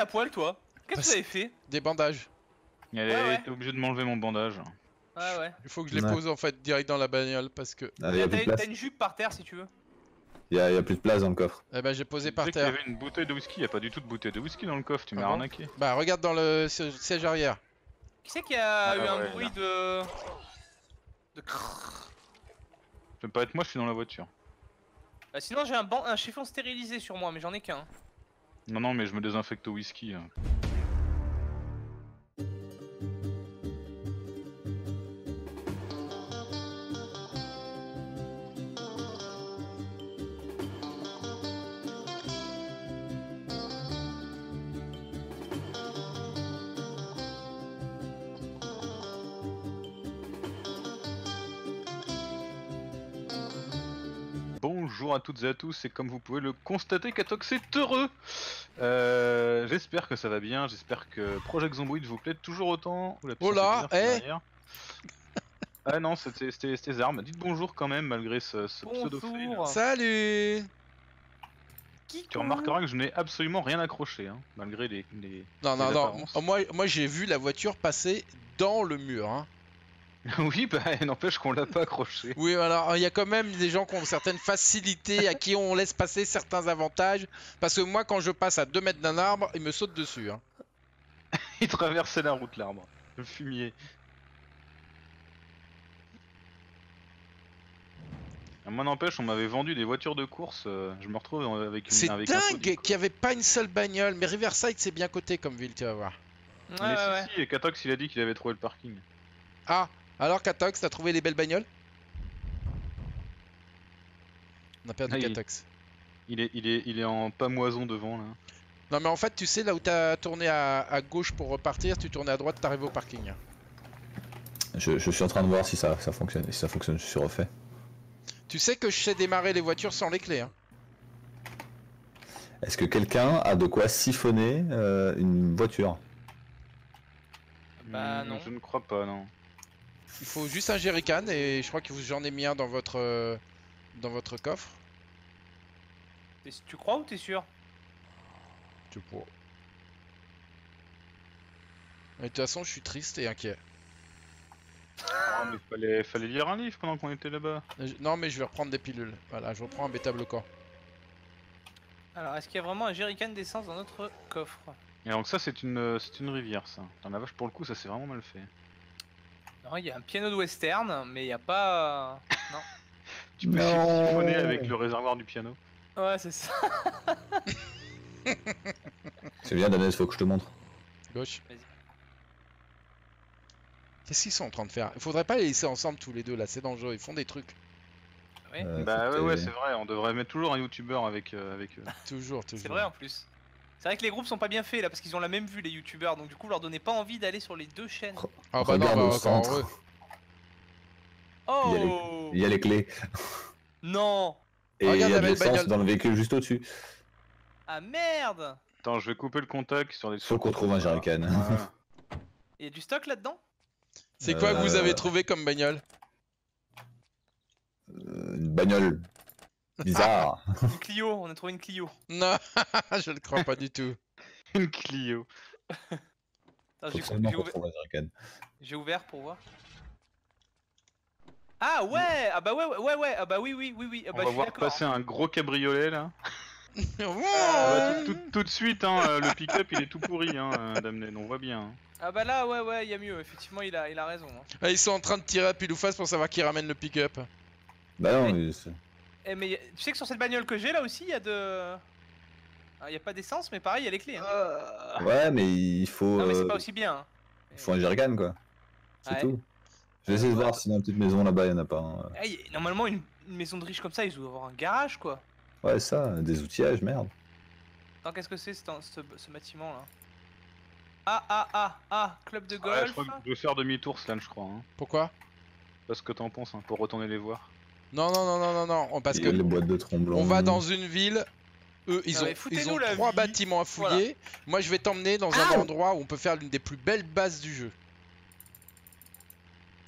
t'es à poil toi Qu'est-ce que vous avez fait? Des bandages. Allez, Ouais, ouais. t'es obligé de m'enlever mon bandage. Ouais, ouais. Il faut que je les Ouais. pose en fait direct dans la bagnole parce que. Ah, T'as une jupe par terre si tu veux. Y a, y a plus de place dans le coffre. Eh ben j'ai posé par sais qu'il y terre. avait une bouteille de whisky, y a pas du tout de bouteille de whisky dans le coffre, tu m'as Ah bon arnaqué. Bah regarde dans le si- siège arrière. Qui c'est qui a Ah, eu ouais, un là. bruit de. de crrrr Ça peut pas être moi, je suis dans la voiture. Bah, Sinon j'ai un, ban... un chiffon stérilisé sur moi, mais j'en ai qu'un. Non, non, mais je me désinfecte au whisky. Bonjour à toutes et à tous, et comme vous pouvez le constater, Katox est heureux Euh, J'espère que ça va bien, j'espère que Project Zomboid vous plaît toujours autant. Oula, Oh là, eh. Ah non, c'était c'était- c'était Zarm. Dites bonjour quand même, malgré ce, ce pseudo fail. Salut Tu remarqueras que je n'ai absolument rien accroché, hein, malgré les... les... Non non Les non. apparences. Moi moi j'ai vu la voiture passer dans le mur. Hein. oui, bah n'empêche qu'on l'a pas accroché. Oui alors il y a quand même des gens qui ont certaines facilités à qui on laisse passer certains avantages. Parce que moi quand je passe à 2 mètres d'un arbre, il me saute dessus. Hein. Il traversait la route, l'arbre. Le fumier. Ah, Moi n'empêche, on m'avait vendu des voitures de course, euh, je me retrouve avec une C'est dingue qu'il n'y avait pas une seule bagnole. Mais Riverside c'est bien coté comme ville tu vas voir. Ouais, Mais ouais, si, ouais. si, et Katox il a dit qu'il avait trouvé le parking. Ah alors Katox t'as trouvé les belles bagnoles? On a perdu Ah, il- Katox. Il est, il est, il est en pamoison devant là. Non mais en fait tu sais là où t'as tourné à, à gauche pour repartir, tu tournais à droite, t'arrives au parking. Je, je suis en train de voir si ça, ça fonctionne. Et si ça fonctionne, je suis refait. Tu sais que je sais démarrer les voitures sans les clés. Hein. Est-ce que quelqu'un a de quoi siphonner euh, une voiture? Bah, Hmm, non. Je ne crois pas, non. Il faut juste un jerrycan et je crois que vous- j'en ai mis un dans votre euh, dans votre coffre. Tu crois ou t'es sûr? Tu pourras. Et de toute façon, je suis triste et inquiet. Ah, mais fallait, fallait lire un livre pendant qu'on était là-bas. Euh, je- Non, mais je vais reprendre des pilules. Voilà, je reprends un bêta bloquant. Alors, est-ce qu'il y a vraiment un jerrycan d'essence dans notre coffre? Et donc ça c'est une, euh, c'est une rivière ça. Dans la vache pour le coup ça c'est vraiment mal fait. Non, il y a un piano de western, mais il n'y a pas. Non. Tu peux siphonner avec le réservoir du piano. Ouais, c'est ça. C'est bien, Daniel, faut que je te montre. Gauche. Vas-y. Qu'est-ce qu'ils sont en train de faire? Il faudrait pas les laisser ensemble tous les deux là, c'est dangereux. Ils font des trucs. Ouais. Euh, bah ouais ouais c'est vrai, on devrait mettre toujours un youtubeur avec, euh, avec eux. Toujours, toujours. C'est vrai en plus. C'est vrai que les groupes sont pas bien faits là parce qu'ils ont la même vue les youtubeurs donc du coup leur donnez pas envie d'aller sur les deux chaînes. Ah bah non, Regarde bah, au encore centre. heureux. Il y a les- Oh Il y a les clés. Non Et il Regarde y a la de l'essence bagnole. dans le véhicule juste au-dessus. Ah merde Attends je vais couper le contact sur les... Faut qu'on trouve un jerrycan. Voilà. Il y a du stock là-dedans? C'est quoi que vous Euh, avez trouvé comme bagnole? Euh, une bagnole. Bizarre. Une Clio, on a trouvé une Clio. Non, je le crois pas du tout. Une Clio. J'ai ouvert, pour voir. Ah ouais Ah bah ouais ouais ouais, ouais ah bah oui oui oui oui ah On bah, je va voir passer un gros cabriolet là. Ah, bah, tout, tout- tout de suite hein, euh, le pick-up il est tout pourri hein, euh, Damned, on voit bien. hein. Ah bah là ouais ouais il y a mieux effectivement il a il a raison. hein. Ah, ils sont en train de tirer à pile ou face pour savoir qui ramène le pick-up. Bah non, mais c'est- Eh mais tu sais que sur cette bagnole que j'ai là aussi il y a de Ah, il y a pas d'essence mais pareil il y a les clés. hein. Ouais, mais il faut, Non mais c'est euh, pas aussi bien. hein. il faut un jerrycan quoi. C'est Ouais. tout. Je vais essayer de voir si dans la petite maison là-bas il y en a pas un. Ah, normalement une, une maison de riche comme ça ils doivent avoir un garage quoi. Ouais, ça, des outillages, merde. Attends qu'est-ce que c'est ce, ce, ce bâtiment là? Ah ah ah ah club de Ouais, golf. je crois que je vais faire demi-tour Slan je crois. Hein. Pourquoi? Pas ce que t'en penses hein, pour retourner les voir. Non, non, non, non, non, non. on- Parce que y a les boîtes de tromblons. on va dans une ville. Eux, ils ont, ils ont trois vie. bâtiments à fouiller. Moi, je vais t'emmener dans un Ah endroit où on peut faire l'une des plus belles bases du jeu.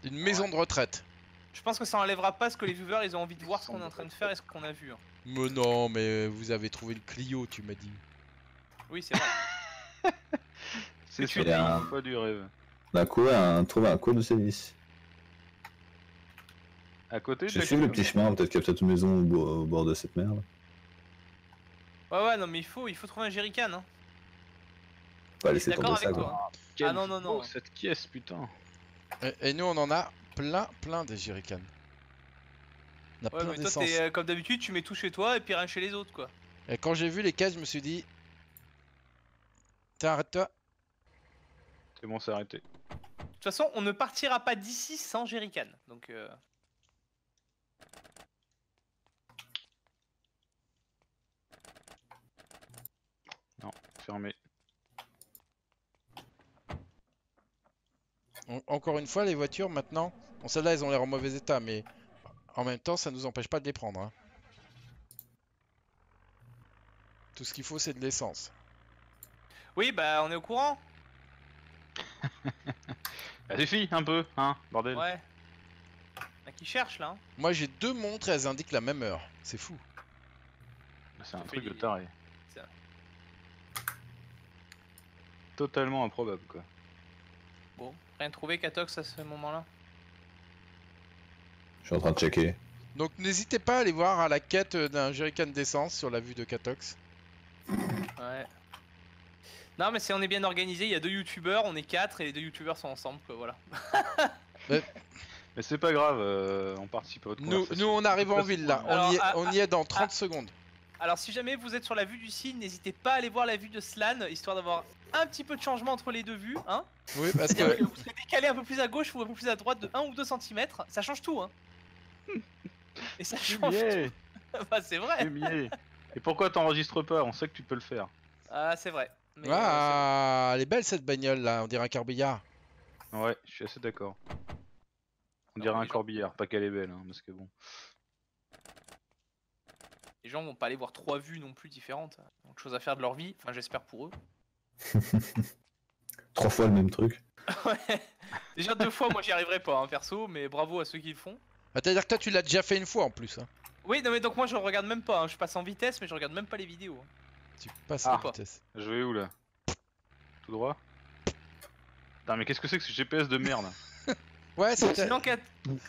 Une maison de retraite. Je pense que ça enlèvera pas ce que les viewers ils ont envie de voir ce qu'on est en train de faire et ce qu'on a vu. hein. Mais non, mais vous avez trouvé une Clio, tu m'as dit. Oui c'est vrai. C'est sûr, un- pas du rêve. D'un coup, un, trouver un cours de service. À côté de Je suis le petit chemin, peut-être qu'il y a peut-être une maison au, bo- au bord de cette merde. Ouais, ouais, non, mais il faut, il faut trouver un jerrycan. Hein. Pas laisser d'accord tomber ça, quoi. Quelle Ah non, non, non. cette caisse, putain. Et, et nous, on en a plein, plein des jerrycans. On a Ouais, plein mais toi, euh, comme d'habitude, tu mets tout chez toi et puis rien chez les autres, quoi. Et quand j'ai vu les caisses, je me suis dit. Tiens, arrête-toi. C'est bon, c'est arrêté. De toute façon, on ne partira pas d'ici sans jerrycan. Donc, euh, Fermé. En- Encore une fois, les voitures maintenant. Bon, celles-là, elles ont l'air en mauvais état, mais en même temps, ça nous empêche pas de les prendre. hein. Tout ce qu'il faut, c'est de l'essence. Oui, bah, on est au courant. Ça suffit un peu, hein, bordel. Ouais. Bah, qui cherche là hein. Moi, j'ai deux montres et elles indiquent la même heure. C'est fou. C'est un truc de des- taré. Ça. Totalement improbable, quoi. Bon, rien trouvé, Katox, à ce moment-là? Je suis en train de checker. Donc, n'hésitez pas à aller voir à la quête d'un jerrycan d'essence sur la vue de Catox. Ouais. Non, mais si on est bien organisé, il y a deux youtubeurs, on est quatre et les deux youtubeurs sont ensemble, quoi, voilà. Mais c'est pas grave, euh, on participe à votre Nous, nous, on arrive en ville là. On y est, Alors, on y est dans 30 ah. secondes. Alors, si jamais vous êtes sur la vue du signe, n'hésitez pas à aller voir la vue de Slan, histoire d'avoir un petit peu de changement entre les deux vues, hein. Oui, parce que que vous serez décalé un peu plus à gauche ou un peu plus à droite de 1 ou 2 cm, ça change tout, hein. Et ça change Fumier, tout. Bah, c'est vrai. fumier. Et pourquoi t'enregistres pas? On sait que tu peux le faire. Ah, c'est vrai. Mais, euh, Ah, elle est belle cette bagnole là, on dirait un corbillard. Ouais, je suis assez d'accord. On Non, dirait un corbillard, pas qu'elle est belle, hein, parce que bon. les gens vont pas aller voir trois vues non plus différentes. Donc, chose à faire de leur vie, enfin, j'espère pour eux. Trois fois le même truc. Ouais. Déjà deux fois, moi j'y arriverai pas, hein, perso, mais bravo à ceux qui le font. Ah, C'est-à-dire que toi tu l'as déjà fait une fois en plus. hein. Oui, non mais donc moi je regarde même pas, hein. je passe en vitesse, mais je regarde même pas les vidéos. hein. Tu passes Ah. à la vitesse. Je vais où là? Tout droit? Putain, mais qu'est-ce que c'est que ce GPS de merde Ouais, c'était. Sinon, Kat-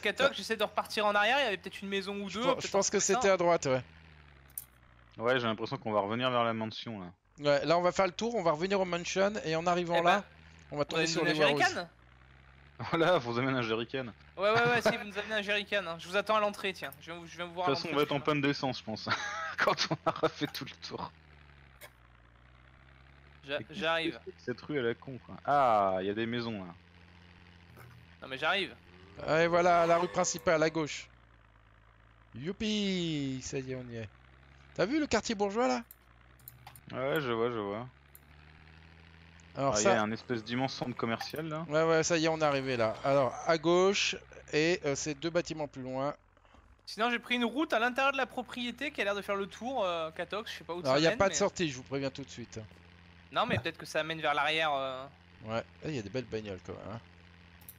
Katok, j'essaie de repartir en arrière, il y avait peut-être une maison ou Je, deux. pense- peut-être je pense que c'était à droite, ouais. Ouais, j'ai l'impression qu'on va revenir vers la mansion là. Ouais, là on va faire le tour, on va revenir au mansion et en arrivant Eh là, ben, on va tomber sur les jerrycan. Voilà, vous amène un jerrycan. De Ouais, ouais, ouais, si, vous nous amenez un jerrycan. hein. Je vous attends à l'entrée, tiens. Je viens, vous- je viens vous voir toute à façon, on va être en panne d'essence, je pense. Quand on aura fait tout le tour. J'a- J'arrive. Cette rue à la con quoi. Ah, il y a des maisons là. Non mais j'arrive. Et voilà, la rue principale à gauche. Youpi Ça y est, on y est. T'as vu le quartier bourgeois là? Ouais, je vois, je vois. Alors Ah, Il y a ça, un espèce d'immense centre commercial là. ouais ouais, ça y est, on est arrivé là. Alors à gauche et euh, c'est deux bâtiments plus loin. Sinon, j'ai pris une route à l'intérieur de la propriété qui a l'air de faire le tour, euh, Katox. Je sais pas où Alors il y a mène, pas de sortie, je vous préviens tout de suite. Non, mais peut-être que ça mène vers l'arrière. euh. Ouais, il y a des belles bagnoles quand même. hein.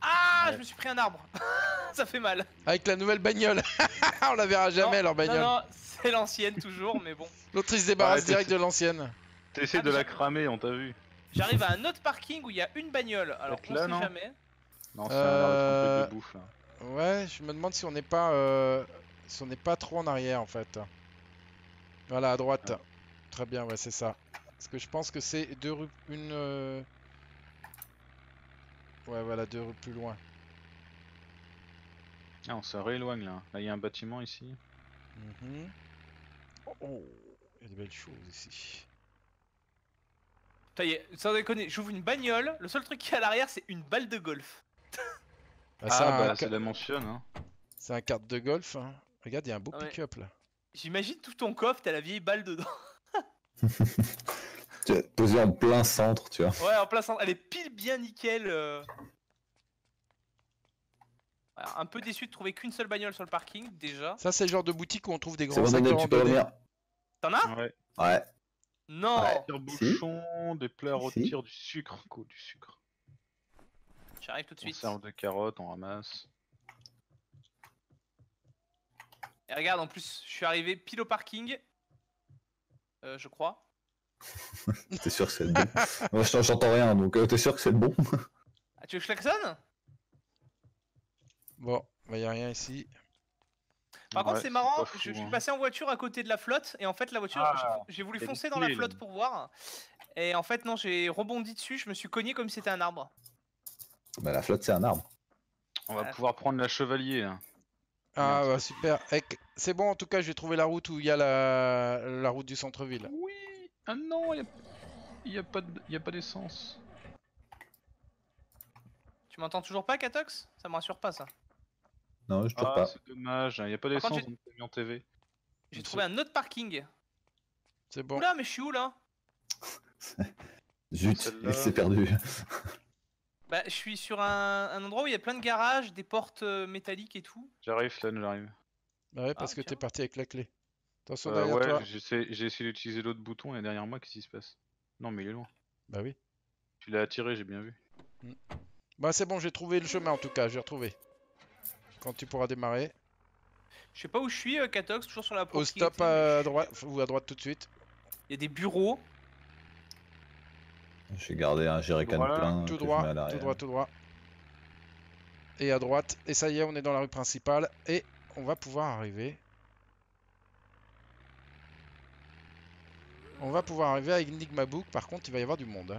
Ah, Ouais. je me suis pris un arbre. ça fait mal. Avec la nouvelle bagnole, on la verra jamais Non, leur bagnole. Non, non, c'est l'ancienne toujours, mais bon. L'autre il se débarrasse Ouais, direct de l'ancienne. T'essaies Ah, de mais la cramer, on t'a vu. J'arrive à un autre parking où il y a une bagnole. Alors, Peut-être on là, sait non jamais. Non, c'est un verre de Euh, de bouffe là. Ouais, je me demande si on n'est pas, euh, si on n'est pas trop en arrière en fait. Voilà à droite. Ah. Très bien, ouais, c'est ça. Parce que je pense que c'est deux rues, une. euh, Ouais, voilà, deux rues plus loin. Ah, on se rééloigne là. Là, il y a un bâtiment ici. Mhm. Oh, oh, il y a des belles choses ici. Ça y est, sans déconner, j'ouvre une bagnole. Le seul truc qui est à l'arrière, c'est une balle de golf. Ah, Ah, c'est un, bah, la mentionne. Hein. c'est un carte de golf. hein. Regarde, il y a un beau ouais. pick-up là. J'imagine tout ton coffre, t'as la vieille balle dedans. Tu es posé en plein centre, tu vois. Ouais, en plein centre. Elle est pile bien nickel. euh. Alors, un peu déçu de trouver qu'une seule bagnole sur le parking, déjà. Ça, c'est le genre de boutique où on trouve des C'est grands bon, sacs de Daniel, tu peux randonnée. revenir. T'en as? Ouais. Ouais. Non Ouais. Tire-bouchon, des plats rôtir, du sucre. Quoi, du sucre. J'arrive tout de suite. Conserve de carottes, on ramasse. Et regarde, en plus, je suis arrivé pile au parking. Euh, je crois. T'es sûr que c'est bon? Moi, je t'en- j'entends rien, donc euh, t'es sûr que c'est bon? Ah, tu veux que je klaxonne? Bon, bah y a rien ici. Par contre, c'est marrant, pas fou, je, je suis hein. passé en voiture à côté de la flotte, et en fait, la voiture, Ah, j'ai- j'ai voulu foncer dans la flotte pour voir. Et en fait, non, j'ai rebondi dessus, je me suis cogné comme si c'était un arbre. Bah, la flotte, c'est un arbre. On va Ah. pouvoir prendre la chevalier. là. Ah bah super. Eh, C'est bon, en tout cas, j'ai trouvé la route où il y a la, la route du centre-ville. Oui Ah non, il y a... pas de- pas d'essence. Tu m'entends toujours pas, Katox Ça me rassure pas, ça. Non, je trouve Ah, pas. c'est dommage, il y a pas d'essence j'ai- dans le camion TV. J'ai C'est- trouvé un autre parking. C'est bon. Oula, mais je suis où, là Zut, s'est perdu. Bah, je suis sur un, un endroit où il y a plein de garages, des portes euh, métalliques et tout. J'arrive, Flan, j'arrive. Bah ouais, parce Ah, que t'es parti avec la clé. Attention Euh, derrière toi. ouais, j'ai essayé j'ai essayé d'utiliser l'autre bouton et derrière moi, qu'est-ce qui se passe? Non, mais il est loin. Bah oui. Tu l'as attiré, j'ai bien vu. Bah c'est bon, j'ai trouvé le chemin en tout cas, j'ai retrouvé. Quand tu pourras démarrer. Je sais pas où je suis, euh, Katox, toujours sur la Au stop à droite ou à droite tout de suite. Il y a des bureaux. J'ai gardé un jerrycan Voilà, plein. Tout droit, tout droit, tout droit. Et à droite. Et ça y est, on est dans la rue principale. Et on va pouvoir arriver. On va pouvoir arriver à Enigma Book. Par contre, il va y avoir du monde.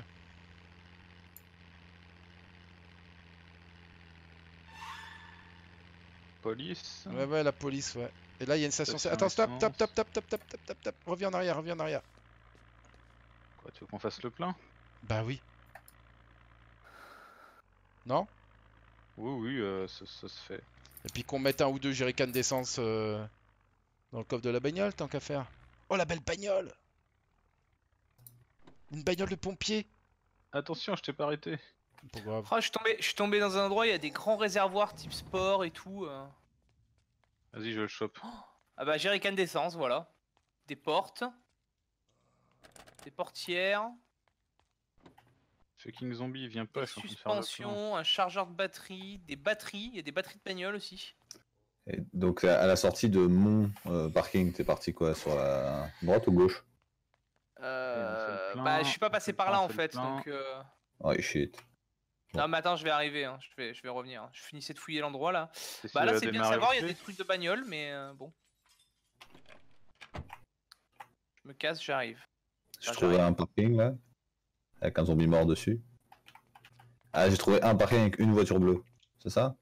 Police Ouais, ouais, la police, ouais. Et là, il y a une station. Attends, stop, stop, stop, stop, stop, stop, stop, stop, stop. Reviens en arrière, reviens en arrière. Quoi, tu veux qu'on fasse le plein? Bah oui. Non? Oui, oui, euh, ça, ça se fait. Et puis qu'on mette un ou deux jerrycans d'essence euh, dans le coffre de la bagnole, tant qu'à faire. Oh, la belle bagnole Une bagnole de pompier Attention, je t'ai pas arrêté. Pas grave. Oh, je, suis tombé, je suis tombé dans un endroit, il y a des grands réservoirs type sport et tout. euh. Vas-y, je le chope. Ah bah, jerrycan d'essence, voilà. Des portes. Des portières. Fucking zombie, viens pas, Des je suis en train de faire le plein. suspensions, un chargeur de batterie, des batteries, il y a des batteries de bagnole aussi. Et donc, à à la sortie de mon euh, parking, t'es parti quoi Sur la droite ou gauche? Euh, plein, bah, je suis pas on passé le par plein, là on en fait le fait, plein. donc. euh, Ouais, shit. Non, mais attends, je vais arriver, hein, je, vais, je vais revenir. Je finissais de fouiller l'endroit là. Bah là, c'est bien de savoir, il y a des trucs de bagnole, mais euh, bon. Je me casse, j'arrive. J'ai Ah, trouvé j'arrive. un parking là, avec un zombie mort dessus. Ah, j'ai trouvé un parking avec une voiture bleue. C'est ça?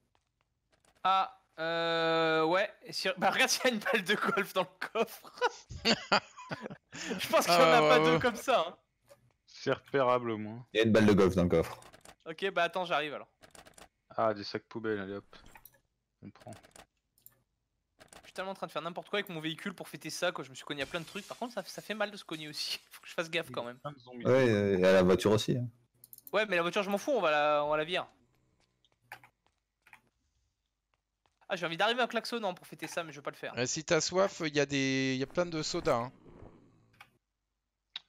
Ah, euh. Ouais. et si- Bah, regarde s'il y a une balle de golf dans le coffre. je pense qu'il y en Ah, a pas bravo. deux comme ça. hein. C'est repérable au moins. Il y a une balle de golf dans le coffre. Ok, bah attends, j'arrive alors. Ah, des sacs poubelles, allez hop. On prend. Je suis tellement en train de faire n'importe quoi avec mon véhicule pour fêter ça, quoi. Je me suis cogné à plein de trucs. Par contre, ça, ça fait mal de se cogner aussi. Faut que je fasse gaffe quand même. Ouais, euh, et à la voiture aussi. hein. Ouais, mais la voiture, je m'en fous, on va la, on va la vire. Ah, j'ai envie d'arriver en klaxonnant pour fêter ça, mais je vais pas le faire. Euh, si t'as soif, il y, a des... il y a plein de sodas. hein.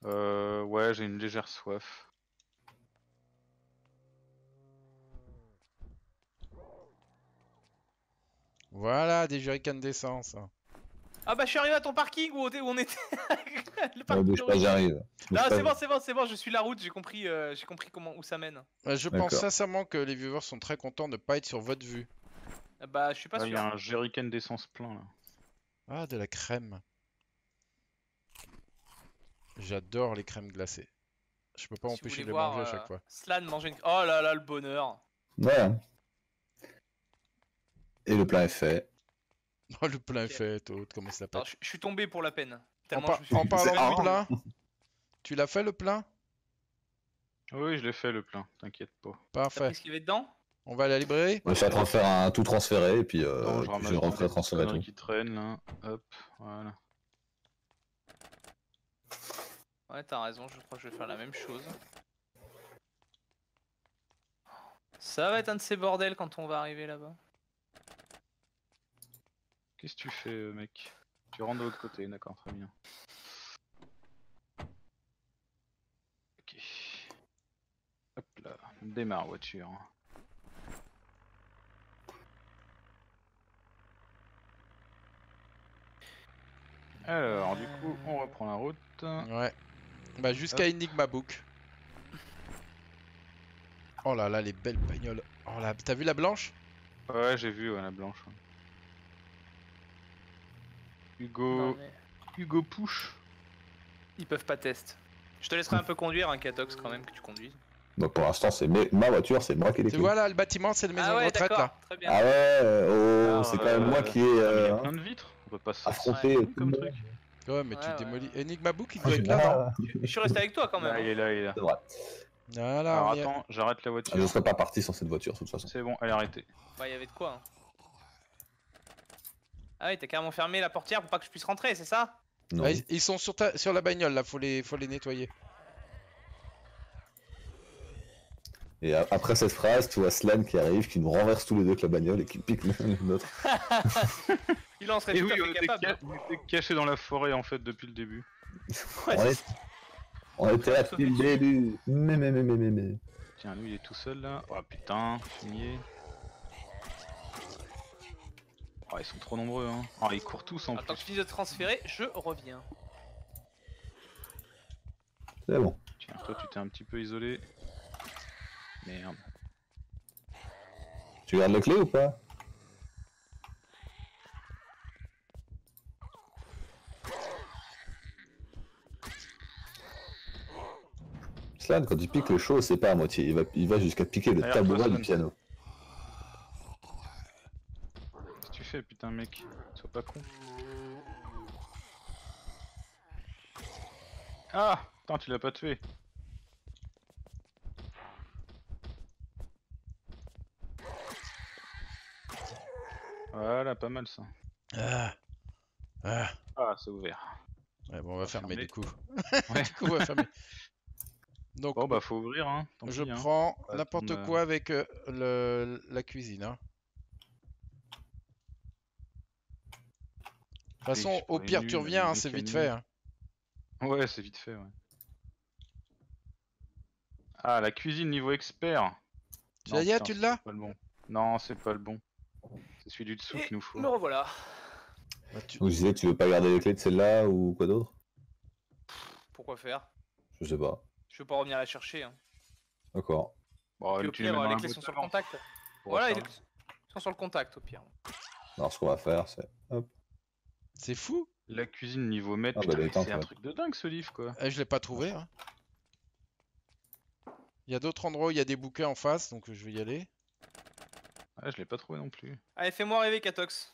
Euh, ouais, j'ai une légère soif. Voilà, des jerrycans d'essence. Ah bah je suis arrivé à ton parking où on était. Où on était... le Ouais, parking bouge pas, j'arrive. Pas. c'est bon, c'est bon, c'est bon, je suis la route, j'ai compris, euh, j'ai compris comment où ça mène. Euh, je D'accord. pense sincèrement que les viewers sont très contents de ne pas être sur votre vue. Ah Bah, je suis pas Ah, Il y sûr. a un jerrycan d'essence plein là. Ah, de la crème. J'adore les crèmes glacées. Je peux pas Si m'empêcher de les voir manger à chaque euh, fois. Slan manger une. Oh là là, le bonheur. Ouais. Et le plein est fait. Oh, le plein est fait, Toad, comment ça s'appelle Alors, je je suis tombé pour la peine. En, Tellement par- je me suis en parlant du plein, tu l'as fait le plein Oui, je l'ai fait le plein, t'inquiète pas. T'as Parfait. pris ce qu'il y avait dedans? On va à la librairie? Train de faire un tout transféré et puis euh, Attends, je, ramasse je referai transférer conneries tout. qui traînent là. Hop, voilà. Ouais, t'as raison, je crois que je vais faire la même chose. Ça va être un de ces bordels quand on va arriver là-bas. Qu'est-ce que tu fais, euh, mec? Tu rentres de l'autre côté, d'accord, très bien. Ok. Hop là, démarre voiture. Alors, du coup, on reprend la route. Ouais. Bah jusqu'à Enigma Book. Oh là là, les belles bagnoles. Oh là, t'as vu la blanche? Ouais, j'ai vu, ouais, la blanche. Hugo. Non, mais Hugo push. Ils peuvent pas test. Je te laisserai un peu conduire, un Catox quand même que tu conduises. Donc pour l'instant, c'est mes- ma voiture, c'est moi qui l'ai Tu clés. vois là, le bâtiment, c'est la maison ah de retraite là. très bien. Ah ouais, oh, Ah, c'est quand euh, même moi qui ai Ah, mais il y euh, a hein, plein de vitres. On peut pas se affronté Ouais, comme le truc. Ouais, mais tu démolis. ouais. Enigma Book, il Ah, doit être là, non. Je suis resté avec toi quand même. Là, il hein. est là, il est là. Voilà, Alors attends, j'arrête la Ah, voiture. Je serais pas parti sans cette voiture, de toute façon. C'est bon, elle est arrêtée. Bah, il y avait de quoi. hein. Ah oui, t'as carrément fermé la portière pour pas que je puisse rentrer, c'est ça Non. Ils, sont sur, ta- sur la bagnole là, faut les, faut les nettoyer. Et après cette phrase, tu vois Slan qui arrive, qui nous renverse tous les deux avec la bagnole et qui pique le- notre. Il en serait Et tout oui, à on fait était, capable. ca- on était cachés dans la forêt en fait depuis le début. Ouais, on, est... on était là depuis le début. Mais, mais, mais, mais, mais, mais. Tiens, lui il est tout seul là. Oh putain, fumier. Oh, ils sont trop nombreux hein. Oh, ils courent tous en Attends que je plus. finisse de transférer, je reviens. C'est bon. Tiens, toi tu t'es un petit peu isolé. Merde. Tu gardes les clés ou pas? Slan, quand il pique le show, c'est pas à moitié. Il va, il va jusqu'à piquer le tabouret du piano. Qu'est-ce que tu fais putain mec Sois pas con. Ah Putain, tu l'as pas tué. Voilà, pas mal ça. Ah. Ah. Ah, c'est ouvert. Ouais, bon, on va fermer fermer. du coup. Ouais. du coup, on va fermer. Donc, Bon bah faut ouvrir hein. tant je pis, hein. prends n'importe quoi avec euh, le, la cuisine. hein. Toute façon, au les pire, tu les reviens, hein, c'est vite fait. hein. Ouais, c'est vite fait, ouais. Ah, la cuisine niveau expert. Tu Non, putain, tu l'as c'est pas le bon. Non, c'est pas le bon. C'est celui du dessous qu'il nous faut. me revoilà. Bah, tu- Donc je disais, tu veux pas garder les clés de celle-là ou quoi d'autre? Pourquoi faire? Je sais pas. Je veux pas revenir la chercher. Hein. D'accord. Bon, au tu les pire, les un clés sont de sur le contact. Voilà, ils sont sur le contact au pire. Alors ce qu'on va faire, c'est. Hop. C'est fou. La cuisine niveau maître, Ah, bah, putain, c'est un ouais. truc de dingue ce livre quoi. Eh, je l'ai pas trouvé. hein. Il y a d'autres endroits où il y a des bouquins en face, donc je vais y aller. Ouais, je l'ai pas trouvé non plus. Allez, fais-moi rêver, Catox.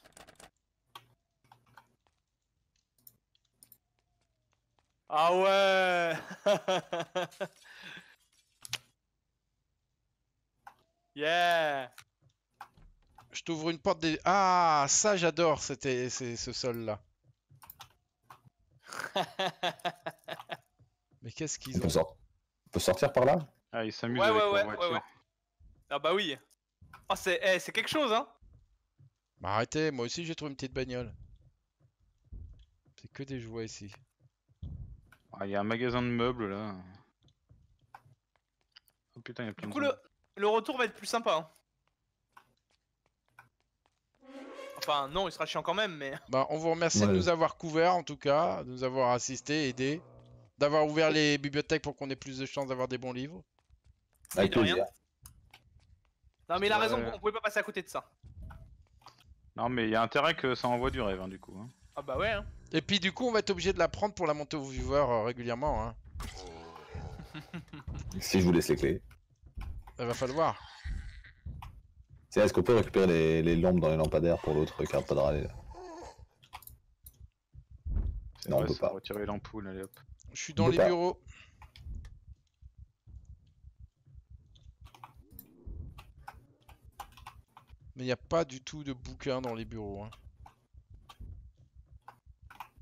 Ah ouais Yeah Je t'ouvre une porte des. Ah, ça j'adore, c'était c'est ce sol là. Mais qu'est-ce On qu'ils peut, ont sort- on peut sortir par là? Ah, il s'amuse Ouais, avec ouais, ouais, ouais, ouais. Ah bah oui Oh, c'est eh, c'est quelque chose, hein Bah arrêtez, moi aussi j'ai trouvé une petite bagnole. C'est que des jouets ici. Ah, il y a un magasin de meubles là. Oh putain, il y a plein Du coup, le, le retour va être plus sympa. hein. Enfin, non, il sera chiant quand même, mais... Bah on vous remercie de nous avoir couverts en tout cas, de nous avoir assistés, aidés, d'avoir ouvert les bibliothèques pour qu'on ait plus de chances d'avoir des bons livres. Avec de rien. Non, mais il a raison, on pouvait pas passer à côté de ça. Non, mais il y a intérêt que ça envoie du rêve hein, du coup. hein. Ah bah ouais, hein. Et puis du coup on va être obligé de la prendre pour la monter aux viewers euh, régulièrement. Hein. Si je vous laisse les clés. Il va falloir. Est-ce qu'on peut récupérer les, les lampes dans les lampadaires pour l'autre arrête pas de C'est Non, on peut pas. retirer l'ampoule, allez hop. Je suis dans les pas. bureaux. Mais il n'y a pas du tout de bouquins dans les bureaux. Hein.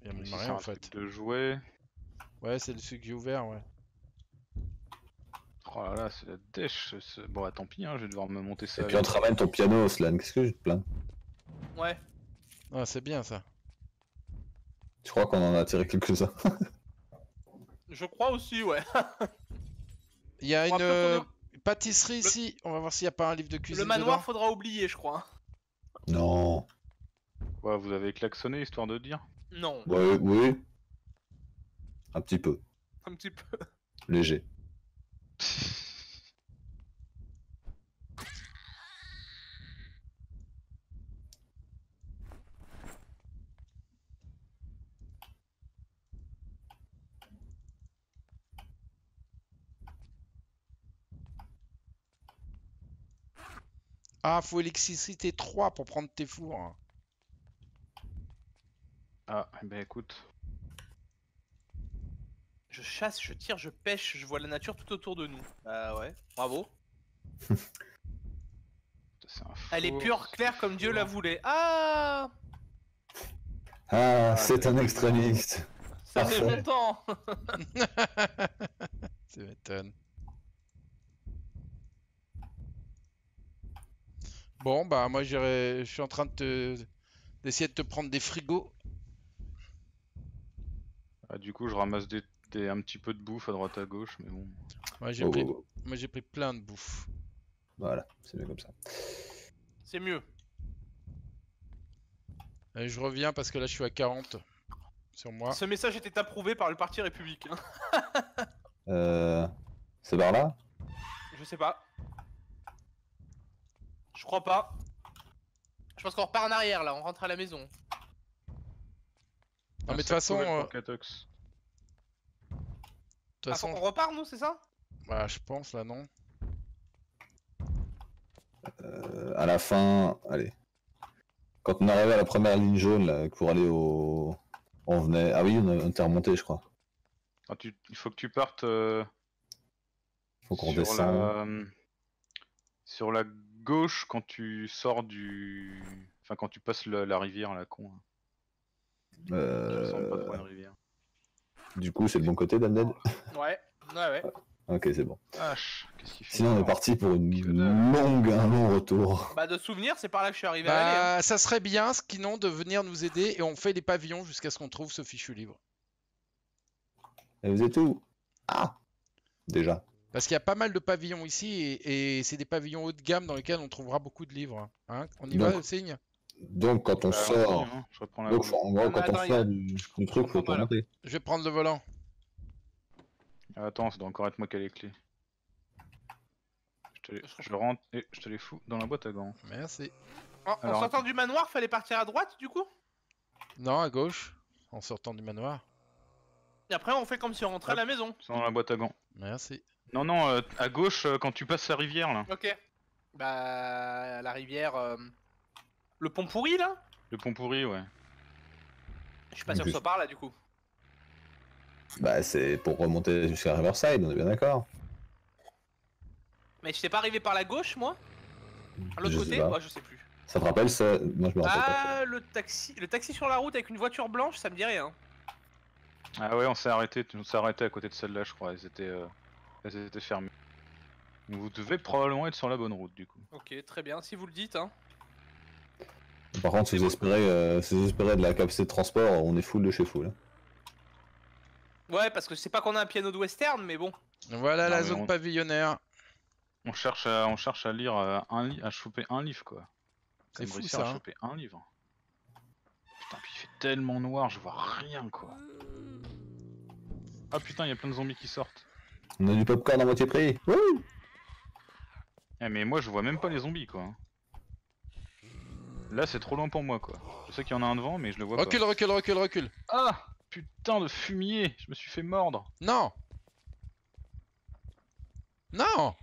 Il y a même rien en fait. truc de jouets. Ouais, c'est le celui que j'ai ouvert, ouais. Oh là là, c'est la dèche. ce- Bon, bah, tant pis, hein, je vais devoir me monter ça. Et puis on te ramène ton piano, Slan. Qu'est-ce que je te plains? Ouais. Ah, c'est bien ça. Je crois qu'on en a tiré quelques-uns. Je crois aussi, ouais. Il y a une euh, pâtisserie ici. On va voir s'il n'y a pas un livre de cuisine. Le manoir, dedans. faudra oublier, je crois. non. Ouais, vous avez klaxonné histoire de dire Non. Ouais, oui. Un petit peu. Un petit peu. Léger. Ah, faut électricité 3 pour prendre tes fours. Ah, eh ben écoute. Je chasse, je tire, je pêche, je vois la nature tout autour de nous. Bah ouais, bravo. un Elle est pure, claire comme Dieu la voulait. Ah Ah, c'est un extrémiste. Ça fait longtemps Ça m'étonne. Bon, bah moi j'irai. Je suis en train de te... d'essayer de te prendre des frigos. Ah, du coup, je ramasse des, des- un petit peu de bouffe à droite à gauche, mais bon. Moi j'ai Oh, pris... oh, oh. moi j'ai pris plein de bouffe. Voilà, c'est mieux comme ça. C'est mieux. Allez, je reviens parce que là je suis à 40 sur moi. Ce message était approuvé par le Parti républicain. Euh, c'est par là? Je sais pas. Je crois pas. Je pense qu'on repart en arrière là, on rentre à la maison. Non mais de toute sac façon, poubelle euh, pour Catox. De toute Ah, façon, on repart nous, c'est ça? Bah, je pense là non. Euh, À la fin, allez. Quand on arrivait à la première ligne jaune, là, pour aller au. On venait. Ah oui, on, était remonté, je crois. Ah, tu- il faut que tu partes euh, Faut qu'on sur, descende. la... sur la gauche quand tu sors du. Enfin, quand tu passes la, la rivière, la con. hein. Ça ressemble pas trop à Euh, une rivière. Du coup, c'est le bon côté d'Undead Ouais, ouais, ouais. Ok, c'est bon. H, qu'est-ce qu'il fait Sinon, on est parti pour une longue, un long retour. Bah de souvenir, c'est par là que je suis arrivé à aller. hein. Bah, ça serait bien, ce qui non, de venir nous aider et on fait les pavillons jusqu'à ce qu'on trouve ce fichu livre. Et vous êtes où? Ah Déjà. Parce qu'il y a pas mal de pavillons ici et, et c'est des pavillons haut de gamme dans lesquels on trouvera beaucoup de livres. Hein on y Donc, va, signe Donc, quand on Bah, sort. hein, je reprends la Donc, route. faut- en gros, quand on sort a- du, truc, faut pas. Je vais prendre le volant. Ah, Attends, ça doit encore être moi qui ai les clés. Je te les, je le rentre et je te les fous dans la boîte à gants. Merci. En, sortant du manoir, fallait partir à droite du coup? Non, à gauche, en sortant du manoir. Et après on fait comme si on rentrait à la maison. C'est dans la boîte à gants. Merci. Non, non, euh, à gauche euh, quand tu passes la rivière là. Ok. Bah la rivière... Le pont pourri là? Le pont pourri, ouais. Je suis pas sûr que ce soit par là du coup. Bah, c'est pour remonter jusqu'à Riverside, on est bien d'accord. Mais je t'ai pas arrivé par la gauche moi? À l'autre côté. Ouais, je sais plus. Ça te rappelle ça? Moi, je me rappelle pas. Ah, le taxi, le taxi sur la route avec une voiture blanche, ça me dit rien. Ah ouais, on s'est arrêté, on s'est arrêté à côté de celle-là, je crois. Elles étaient, euh, elles étaient fermées. Donc Vous devez probablement être sur la bonne route du coup. Ok, très bien, si vous le dites. Hein. Par contre, si vous espérez, euh, si vous espérez de la capacité de transport, on est full de chez full. hein. Ouais, parce que c'est pas qu'on a un piano de western, mais bon. Voilà Non, la mais zone on- pavillonnaire. On cherche à, on cherche à lire euh, un li- à choper un livre quoi. C'est Comme fou, réussir ça, à hein. choper un livre. Putain, puis il fait tellement noir, je vois rien quoi. Ah putain, il y a plein de zombies qui sortent. On a du popcorn à moitié prix. Wouh Eh mais moi je vois même pas les zombies quoi. Là c'est trop loin pour moi quoi. Je sais qu'il y en a un devant mais je le vois Recule, pas. recule, recule, recule. Ah Putain de fumier Je me suis fait mordre Non Non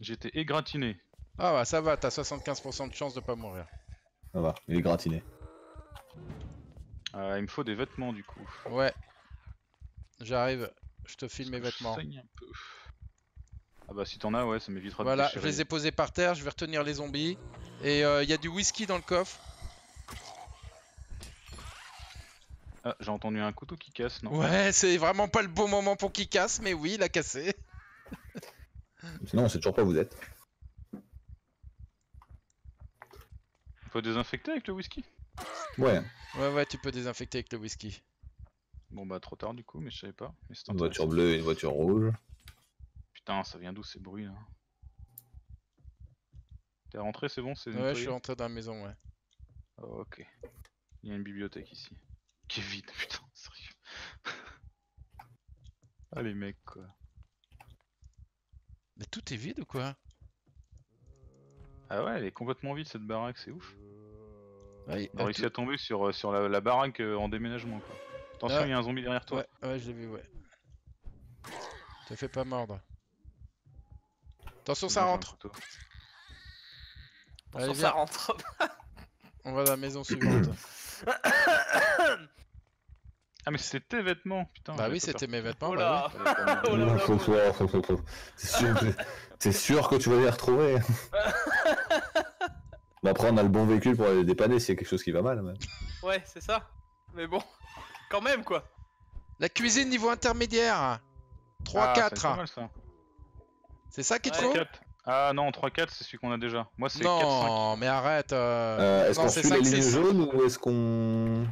J'étais égratigné. Ah bah ça va, t'as 75% de chance de pas mourir. Ça va, il est gratiné. Euh, il me faut des vêtements du coup. Ouais. J'arrive, je te file mes je vêtements. saigne un peu. Ah bah si t'en as ouais ça m'évitera de Voilà, je les ai posés par terre, je vais retenir les zombies. Et il y a du whisky dans le coffre. Ah j'ai entendu un couteau qui casse non? Ouais, c'est vraiment pas le bon moment pour qu'il casse, mais oui, il a cassé. Sinon, on sait toujours pas où vous êtes. On peut désinfecter avec le whisky? Ouais, Ouais, ouais, tu peux désinfecter avec le whisky. Bon bah trop tard du coup mais je savais pas. Mais une voiture bleue et une voiture rouge. Putain ça vient d'où ces bruits là? T'es rentré c'est bon c'est Ouais, je suis rentré dans la maison, ouais. Oh, ok. Il y a une bibliothèque ici. Qui est vide putain sérieux. Ah les mecs quoi. Mais tout est vide ou quoi? Ah ouais, elle est complètement vide cette baraque, c'est ouf. Ouais, On a réussi tout- à tomber sur, euh, sur la, la baraque euh, en déménagement quoi. Attention, Ah. il y a un zombie derrière toi. Ouais, ouais, je l'ai vu, ouais. Te fais pas mordre. Attention, ça rentre. Allez, viens, ça rentre. on va à la maison suivante. Ah mais c'était tes vêtements, putain. bah oui, c'était mes vêtements. Oh bah là percuté. Oh là là. Faut- faut- faut- faut- faut- C'est sûr, que- c'est sûr que tu vas les retrouver? Mais après, on a le bon véhicule pour aller dépanner s'il y a quelque chose qui va mal. mais- Ouais, c'est ça. Mais bon, quand même quoi. La cuisine niveau intermédiaire. 3, Ah, ça va être 4. pas mal, ça. C'est ça qu'il te Ouais. faut? 4. Ah non, 3-4 c'est celui qu'on a déjà. Moi c'est 4-5. Non, mais arrête. euh. Euh, est-ce qu'on suit les lignes jaunes ou est-ce qu'on.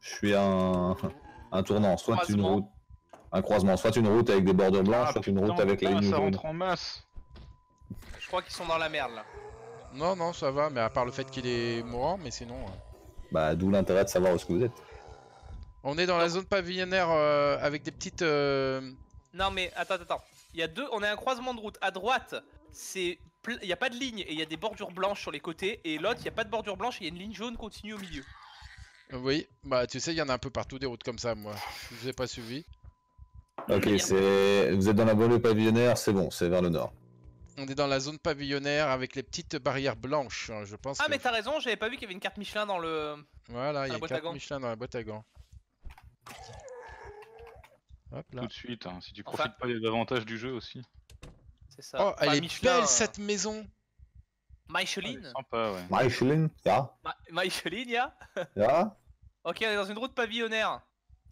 Je suis un. Un tournant, soit une route. Un croisement, soit une route avec des bordures blanches, Ah, soit une route avec la putain, ligne ça jaune. rentre en masse. Je crois qu'ils sont dans la merde là. Non, non, ça va, mais à part le fait qu'il est mourant, mais sinon. euh. Bah, d'où l'intérêt de savoir où est-ce que vous êtes. On est dans la zone pavillonnaire euh, avec des petites. euh, Non mais attends, attends. Il y a deux, on a un croisement de route. À droite, c'est, il y a pas de ligne et il y a des bordures blanches sur les côtés. Et l'autre, il y a pas de bordure blanche et il y a une ligne jaune continue au milieu. Oui, bah tu sais, il y en a un peu partout des routes comme ça, moi. Je vous ai pas suivi. Ok, c'est. Vous êtes dans la banlieue pavillonnaire, c'est bon, c'est vers le nord. On est dans la zone pavillonnaire avec les petites barrières blanches. hein, Je pense Ah que- mais t'as raison, j'avais pas vu qu'il y avait une carte Michelin dans le. Voilà, il y la a boîte à 4 gants. Michelin dans la boîte à gants. Hop là. Tout de suite, hein, si tu Enfin- profites pas des avantages du jeu aussi. C'est ça. Oh, elle Enfin, est Michelin, belle euh, cette maison. Michelin. Ah, sympa, ouais. Michelin, ja, Ma- Michelin, ya. ja. Ok, on est dans une route pavillonnaire.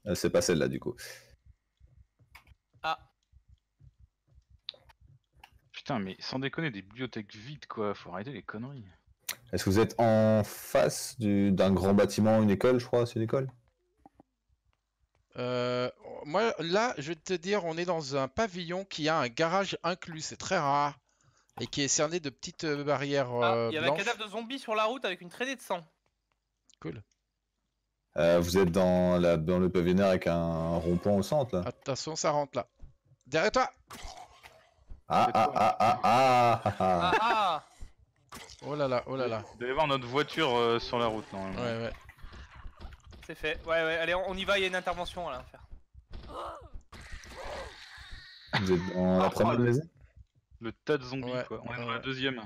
Euh, C'est pas celle-là du coup. Ah, Putain, mais sans déconner, des bibliothèques vides quoi, faut arrêter les conneries. Est-ce que vous êtes en face du- d'un grand bâtiment, une école, je crois, c'est une école? Euh, moi, là, je vais te dire, on est dans un pavillon qui a un garage inclus. C'est très rare. Et qui est cerné de petites euh, barrières Ah, euh, il y avait un cadavre de zombie sur la route avec une traînée de sang. Cool. Euh, Vous êtes dans, la, dans le pavillonnaire avec un rond-point au centre là Attention, ça rentre là. Derrière toi Ah ah ah ah ah ah Ah ah ah Oh là là, oh là là. Doit y avoir notre voiture euh, sur la route normalement. Ouais, ouais. C'est fait. Ouais, ouais, allez, on y va, il y a une intervention là à faire. Vous êtes dans la Ah, première maison Le tas de zombies Ouais, quoi. On est ouais, dans la deuxième.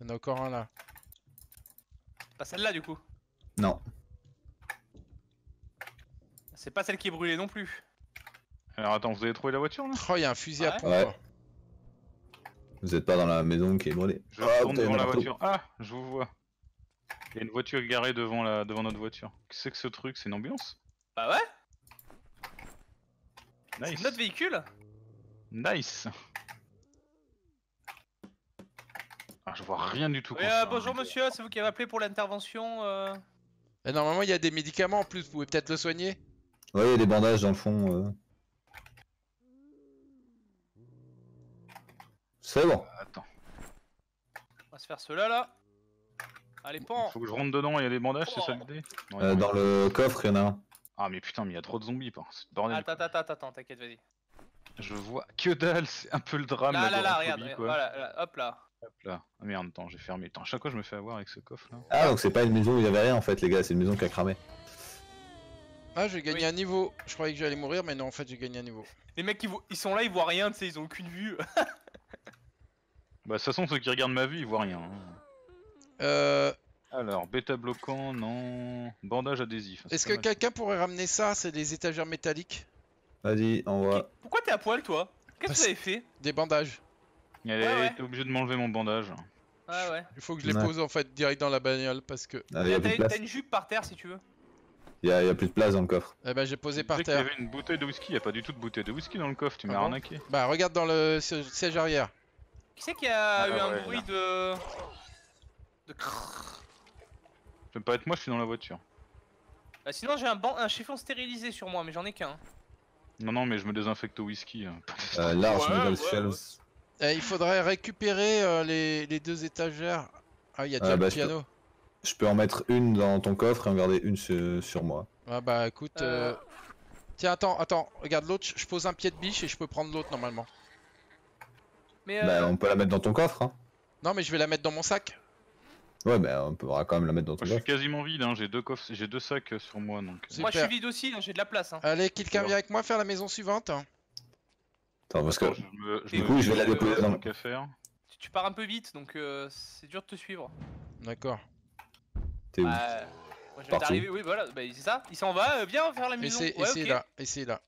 Il y en a encore un là. Pas celle-là du coup. Non. C'est pas celle qui est brûlée non plus. Alors attends, vous avez trouvé la voiture là? Oh, il y a un fusil à Ouais. pompe. Ouais. Vous êtes pas dans la maison qui est brûlée Je Ah, tourne putain, il y en devant la voiture. Ah, je vous vois. Il y a une voiture garée devant, la... devant notre voiture. Qu'est-ce que c'est que ce truc? C'est une ambulance Bah ouais, c'est Nice. notre véhicule. Nice. Ah, je vois rien du tout. Oui, euh, bonjour monsieur, c'est vous qui avez appelé pour l'intervention. euh. Et normalement, il y a des médicaments en plus. Vous pouvez peut-être le soigner Ouais, il y a des bandages dans le fond. euh. C'est bon. Attends, On va se faire cela là. Allez, pan. faut que je rentre dedans, il y a des bandages, c'est ça l'idée Non, Euh, dans le coffre, il y en a un. Ah mais putain, mais il y a trop de zombies, par. c'est le bordel. Attends, attends, attends, attends, t'inquiète, vas-y. Je vois que dalle, c'est un peu le drame. Là, la là, là, regarde, regarde, quoi. voilà, là, hop là. Hop là. Ah merde, attends, j'ai fermé. Attends, à chaque fois je me fais avoir avec ce coffre là. Ah, donc c'est pas une maison où il y avait rien en fait, les gars, c'est une maison qui a cramé. Ah, j'ai gagné Oui. un niveau. Je croyais que j'allais mourir, mais non, en fait, j'ai gagné un niveau. Les mecs, ils, vo- ils sont là, ils voient rien, tu sais, ils ont aucune vue. Bah, de toute façon, ceux qui regardent ma vie, ils voient rien. hein. Euh, Alors, bêta bloquant, non. Bandage adhésif. c'est Est-ce que quelqu'un pourrait ramener ça C'est des étagères métalliques Vas-y, envoie. Pourquoi t'es à poil, toi Qu'est-ce que vous avez fait Des bandages. Allez, Ouais, ouais. t'es obligé de m'enlever mon bandage. Ouais, ouais. Il faut que je les Ouais. pose en fait direct dans la bagnole parce que. Allez, il y a plus de T'as place. t'as une jupe par terre si tu veux. Il y a, il y a plus de place dans le coffre. Eh ben, j'ai posé par y terre. avait une bouteille de whisky, y a pas du tout de bouteille de whisky dans le coffre, tu m'as Ah bon arnaqué. Bah, regarde dans le si- siège arrière. Qui c'est qui a Ah, eu un ouais, bruit là. de. Ça peut pas être moi, je suis dans la voiture. Bah, Sinon, j'ai un, ban- un chiffon stérilisé sur moi, mais j'en ai qu'un. Non, non, mais je me désinfecte au whisky. hein. Euh, large Ouais, middle ouais, shelves. Eh, il faudrait récupérer euh, les, les deux étagères. Ah, il y a Ah, déjà bah, le je peux- piano. Je peux en mettre une dans ton coffre et en garder une sur, sur moi. Ah bah écoute, euh, Euh, Tiens, attends, attends, regarde l'autre, je pose un pied de biche et je peux prendre l'autre normalement. Mais Bah, euh, on peut la mettre dans ton coffre. Hein. Non, mais je vais la mettre dans mon sac. Ouais, mais on pourra quand même la mettre dans ton Moi, je suis coffre. quasiment vide, hein. j'ai deux coffres, j'ai deux sacs sur moi donc. euh. moi je suis vide aussi, hein, j'ai de la place. Hein. Allez, quelqu'un vient avec moi faire la maison suivante Attends, parce que. Attends, je me, je Du me coup, je vais la déposer dans- qu'à faire. Tu, tu pars un peu vite donc euh, c'est dur de te suivre. D'accord. T'es où Bah, moi je viens Partout. d'arriver, oui voilà, bah, c'est ça. Il s'en va, euh, viens faire la maison. Ouais, ok. là, c'est là.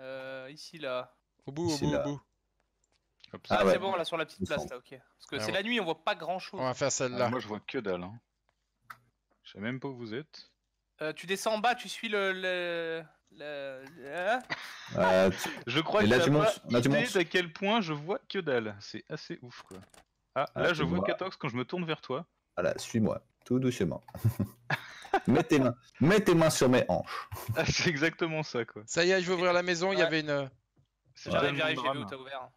Euh, ici là. Au bout, au Ici, bout, là. au bout. Hop, Ah Ah, ouais. c'est bon là sur la petite place là, ok. Parce que Ah c'est ouais. la nuit, on voit pas grand chose. On va faire Ah, celle-là. moi je vois que dalle. Hein. Je sais même pas où vous êtes. Euh, tu descends en bas, tu suis le. le... le- le- Euh, tu- Je crois que là, tu montes- là, tu idée montes. d'à quel point je vois que dalle. C'est assez ouf quoi. Ah, Ah, là je vois. Katox quand je me tourne vers toi. Voilà, suis-moi, tout doucement. mets, tes mains, mets tes mains sur mes hanches. Ah, c'est exactement ça quoi. Ça y est, je vais ouvrir la maison, il y avait une... C'est J'arrive, j'arrive, j'ai vu où t'as ouvert.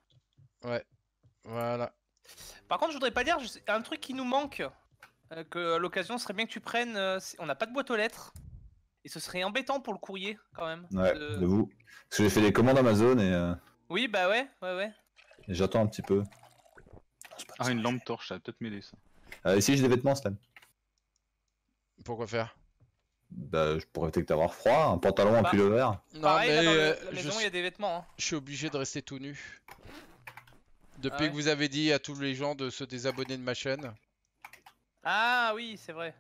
Voilà. Par contre, je voudrais pas dire, je sais- un truc qui nous manque, euh, que à l'occasion serait bien que tu prennes. euh, c'est- on n'a pas de boîte aux lettres. Et ce serait embêtant pour le courrier quand même. Ouais, de- de vous. Parce que j'ai fait des commandes Amazon et, euh, Oui, bah ouais, ouais, ouais. et j'attends un petit peu. Ah, une lampe torche, ça va peut-être m'aider ça. Euh, ici, j'ai des vêtements, Stan? Pourquoi faire? Bah, je pourrais peut-être avoir froid, un pantalon, un Bah, pull vert. Non, Pareil, là, mais dans le- euh, la je, maison, il y suis- a des vêtements. hein. je suis obligé de rester tout nu. Depuis Ah ouais que vous avez dit à tous les gens de se désabonner de ma chaîne. Ah oui, c'est vrai.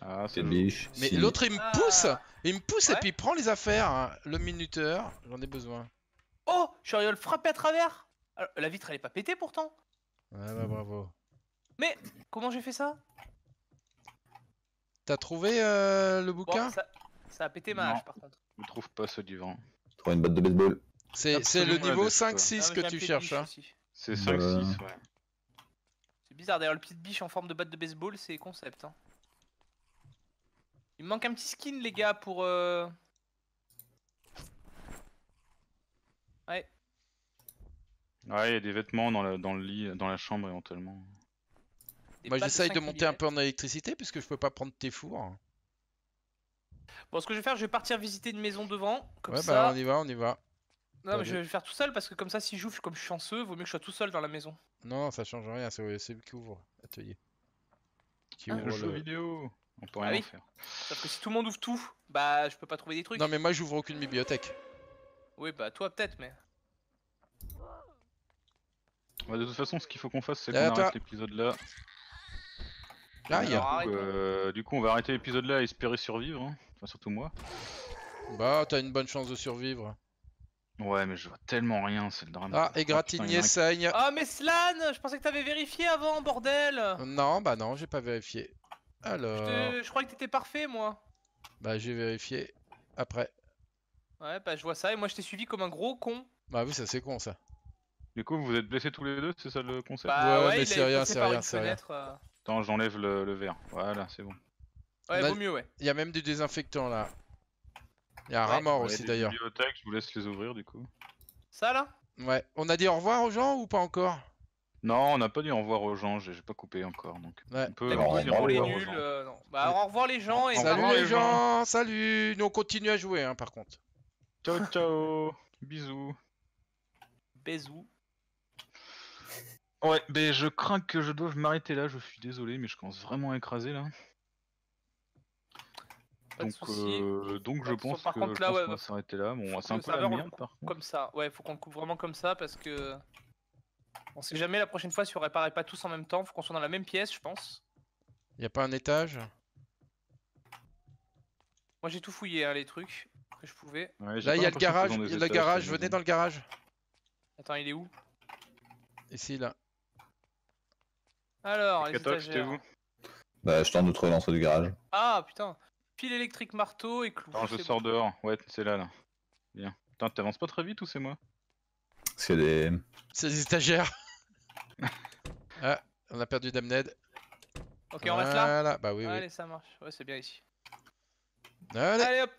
Ah, C'est biche. Mais si- l'autre il me Ah. pousse Il me pousse et puis il prend les affaires. hein. Le minuteur, j'en ai besoin. Oh, je suis arrivé à le frapper à travers. Alors, la vitre, elle est pas pétée pourtant. Ouais, bah bravo. Mais comment j'ai fait ça? T'as trouvé euh, le Bon, bouquin? ça, ça a pété ma Non. hache par contre. Je trouve pas ce livre. Trouver une batte de baseball. C'est c'est le niveau best, quoi. 5-6 Ah, mais que tu cherches. Hein. C'est Bah, 5-6, ouais. C'est bizarre, d'ailleurs, le petite biche en forme de batte de baseball, c'est concept. Hein. Il me manque un petit skin, les gars, pour. Euh... Ouais, Ouais, il y a des vêtements dans, la- dans le lit, dans la chambre éventuellement. des Moi j'essaye de 5 monter un peu en électricité puisque je peux pas prendre tes fours. Bon, ce que je vais faire, je vais partir visiter une maison devant. Comme ouais, ça. bah on y va, on y va. Non, mais je vais le faire tout seul parce que comme ça, si j'ouvre, comme je suis chanceux, vaut mieux que je sois tout seul dans la maison. Non, ça change rien, c'est c'est lui qui ouvre l'atelier. Qui Ah, ouvre Le jeu vidéo On peut Ah rien oui. faire. Sauf que si tout le monde ouvre tout, bah je peux pas trouver des trucs. Non mais moi j'ouvre aucune bibliothèque. Oui, bah toi peut-être, mais. Ouais, de toute façon, ce qu'il faut qu'on fasse, c'est qu'on arrête l'épisode là. Ah, il y a-. Euh, du coup, on va arrêter l'épisode là et espérer survivre. hein. Enfin, surtout moi. Bah t'as une bonne chance de survivre. Ouais, mais je vois tellement rien, c'est le drame. Ah, un qui- saigne. Ah, mais Slan Je pensais que t'avais vérifié avant, bordel Non, bah non, j'ai pas vérifié. je, Alors, te- je croyais que t'étais parfait, moi. bah j'ai vérifié après. Ouais, bah je vois ça, et moi je t'ai suivi comme un gros con. Bah oui, ça c'est con ça. Du coup, vous êtes blessés tous les deux, c'est ça le concept? Bah Ouais, ouais, mais c'est est rien, c'est rien, c'est rien. euh. Attends, j'enlève le, le verre. Voilà, c'est bon. Ouais, a- vaut mieux, ouais. Il y a même du désinfectant là. Il y a un Ouais. rat mort Ouais, aussi des d'ailleurs. bibliothèques, je vous laisse les ouvrir du coup. Ça là? Ouais. On a dit au revoir aux gens ou pas encore? Non, on n'a pas dit au revoir aux gens, j'ai pas coupé encore. Donc Ouais. on peut, on dire au revoir aux nuls. gens. euh, non. Bah au revoir les gens et Au Salut revoir, les les gens, salut Nous on continue à jouer hein, par contre. Ciao, ciao Bisous Bisous. Ouais, mais je crains que je doive m'arrêter là, je suis désolé, mais je commence vraiment à écraser là. Pas de Donc, soucis. euh, donc Bah, je façon, pense par que contre, je là, pense ouais, qu'on va bah, s'arrêter là. Bon, c'est un peu la merde le par contre. Comme ça, ouais, faut qu'on le coupe vraiment comme ça parce que. On sait jamais la prochaine fois si on réparait pas tous en même temps, faut qu'on soit dans la même pièce, je pense. Y a pas un étage? Moi j'ai tout fouillé, hein, les trucs que je pouvais. Ouais, Là il y a le garage, il y a le garage, venez dans le garage. Attends, il est où? Ici là. Alors, les étagères. Bah, je tente de trouver l'entrée du garage. Ah putain Fil électrique, marteau et clou. Attends, je c'est sors bon. dehors. Ouais, c'est là, là. Bien. Putain, t'avances pas très vite ou c'est moi? A des. C'est des stagiaires. ah, on a perdu Damned. Ok, on reste là? Voilà, bah oui, oui. Allez, ça marche. Ouais, c'est bien ici. Allez. Allez hop